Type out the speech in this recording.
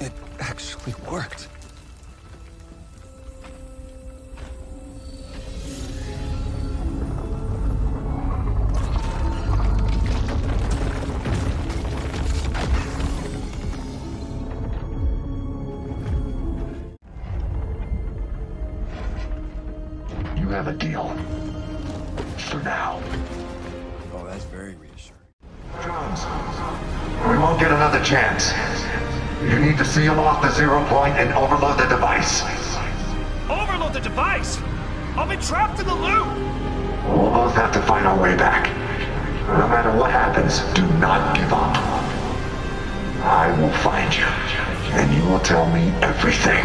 It actually worked. You have a deal. For now. Oh, that's very reassuring. Jones, we won't get another chance. You need to seal off the zero point and overload the device. Overload the device! I'll be trapped in the loop! We'll both have to find our way back. No matter what happens, do not give up. I will find you, and you will tell me everything.